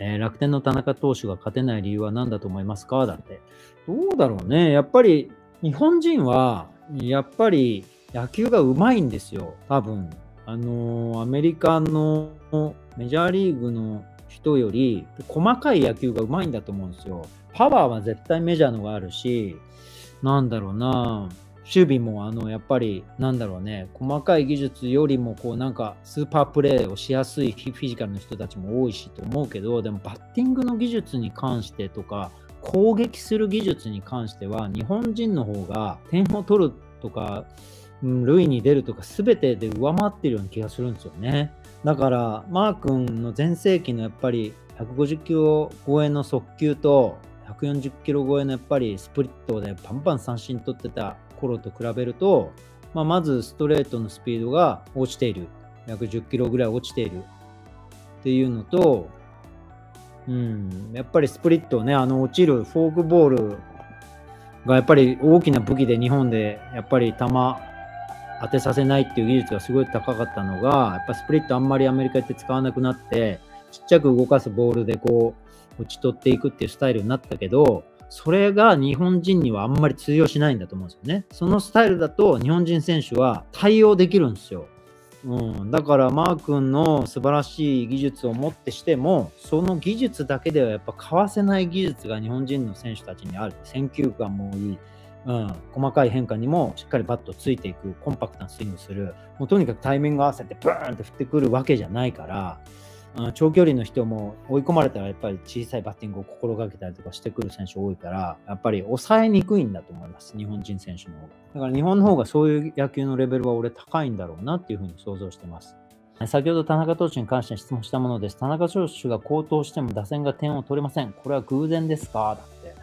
えー、楽天の田中投手が勝てない理由は何だと思いますか？だって。どうだろうね。やっぱり日本人は、やっぱり野球がうまいんですよ。多分。あのー、アメリカのメジャーリーグの人より細かい野球がうまいんだと思うんですよ。パワーは絶対メジャーのがあるし、なんだろうな、守備もあのやっぱりなんだろうね細かい技術よりもこうなんかスーパープレーをしやすいフィジカルの人たちも多いしと思うけどでもバッティングの技術に関してとか攻撃する技術に関しては日本人の方が点を取るとか、うん、塁に出るとか全てで上回ってるような気がするんですよね。だからマー君の全盛期のやっぱり150キロ超えの速球と140キロ超えのやっぱりスプリットでバンバン三振取ってた頃と比べると、まあ、まずストレートのスピードが落ちている。約10キロぐらい落ちているっていうのと、うん、やっぱりスプリットね、あの落ちるフォークボールがやっぱり大きな武器で日本でやっぱり球当てさせないっていう技術がすごい高かったのが、やっぱスプリットあんまりアメリカって使わなくなって、ちっちゃく動かすボールでこう打ち取っていくっていうスタイルになったけど、それが日本人にはあんまり通用しないんだと思うんですよね。そのスタイルだと日本人選手は対応できるんですよ。うん、だからマー君の素晴らしい技術をもってしてもその技術だけではやっぱかわせない技術が日本人の選手たちにある。選球眼もいい、うん、細かい変化にもしっかりバットついていくコンパクトなスイングする。もうとにかくタイミング合わせてブーンって振ってくるわけじゃないから。長距離の人も追い込まれたらやっぱり小さいバッティングを心がけたりとかしてくる選手多いから、やっぱり抑えにくいんだと思います、日本人選手の方が。だから日本の方がそういう野球のレベルは俺高いんだろうなっていうふうに想像してます。先ほど田中投手に関して質問したものです。田中投手が好投しても打線が点を取れません。これは偶然ですか？だって。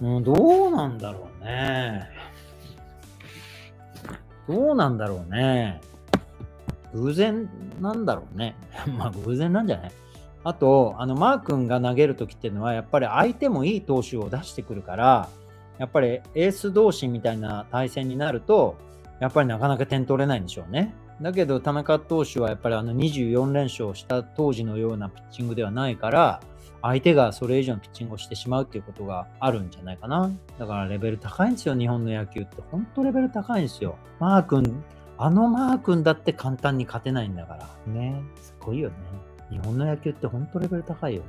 うん、どうなんだろうね。どうなんだろうね。偶然なんだろうね。まあ偶然なんじゃない？あと、あのマー君が投げるときっていうのは、やっぱり相手もいい投手を出してくるから、やっぱりエース同士みたいな対戦になると、やっぱりなかなか点取れないんでしょうね。だけど、田中投手はやっぱりあの24連勝した当時のようなピッチングではないから、相手がそれ以上のピッチングをしてしまうっていうことがあるんじゃないかな。だからレベル高いんですよ、日本の野球って。本当レベル高いんですよ。マー君、あのマー君だって簡単に勝てないんだから。ね。すごいよね。日本の野球って本当レベル高いよね。